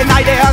Saturday night,